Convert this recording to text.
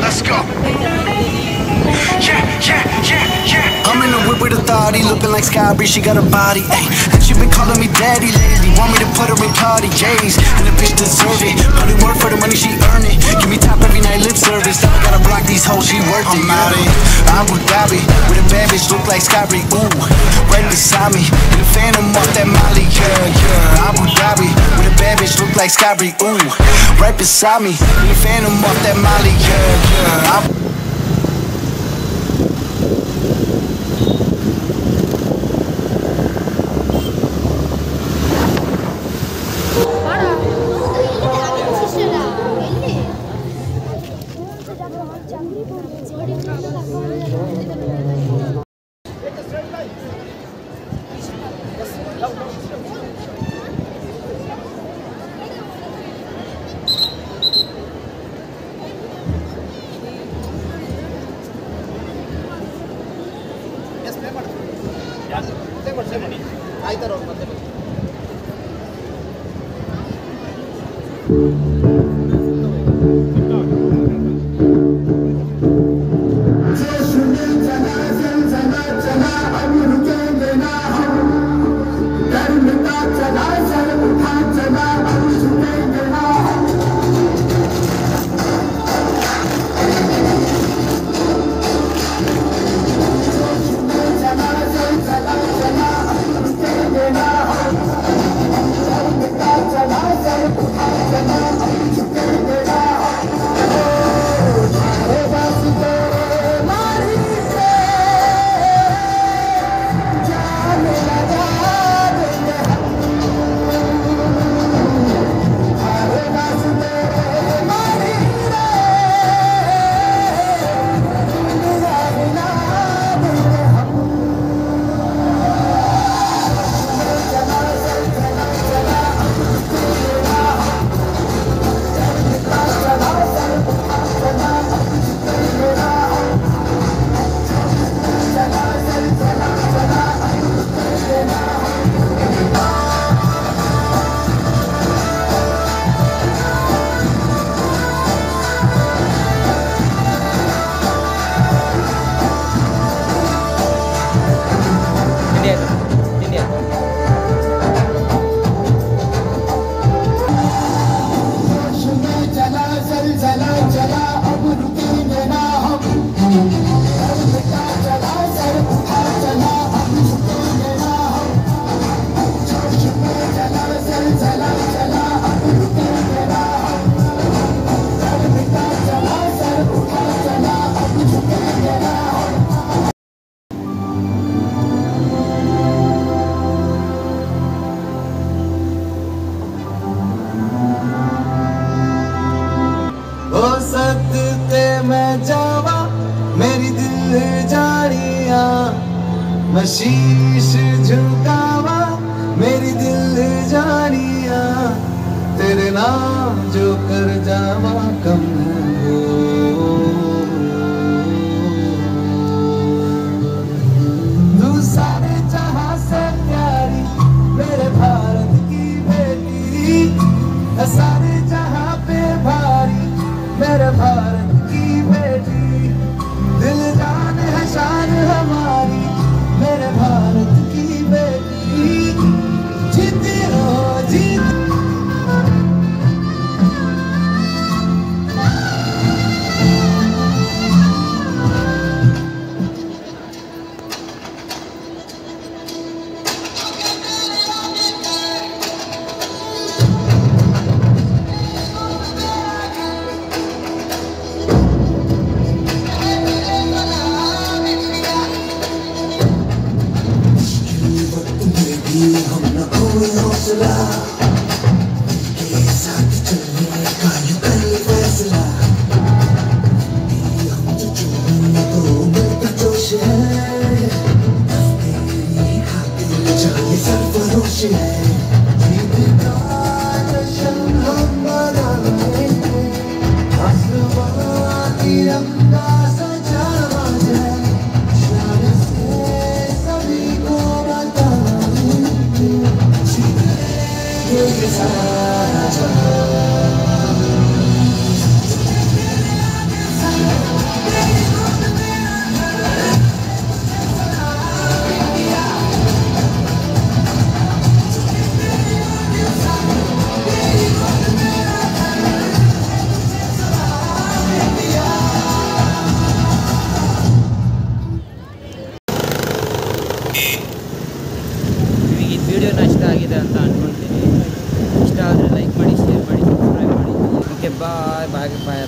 Let's go. Yeah, yeah, yeah, yeah. I'm in a whip with authority, looking like Sky she got a body. Ay. And she been calling me daddy lately. Want me to put her in party J's, and the bitch deserve it. Put work for the money she earn it. Give me top every night service. I gotta block these hoes, she worth it. I'm out in Abu Dhabi, with a bad bitch, look like Sky Bree, ooh. Right beside me, in the phantom off that Molly, yeah, yeah. Abu Dhabi, with a bad bitch, look like Sky Bree, ooh. Right beside me, in the phantom off that Molly, yeah, yeah. ಆಯ್ತಾರ ಅವ್ರು ಮತ್ತೆ मैं जावा, मेरी दिल जानिया। मैं शीश झुकावा, मेरी दिल जानिया। तेरे नाम जो कर जावा, कम तू सारे जहाँ Sen sarhoş ile Yine kal ಇದೆ ಅಂತ ಅಂದ್ಕೊಳ್ತೀನಿ ಇಷ್ಟ ಆದರೆ ಲೈಕ್ ಮಾಡಿ ಶೇರ್ ಮಾಡಿ ಸಬ್ಸ್ಕ್ರೈಬ್ ಮಾಡಿ. ಓಕೆ ಬಾಯ್ ಬಾಯ್ ಬಾಯ್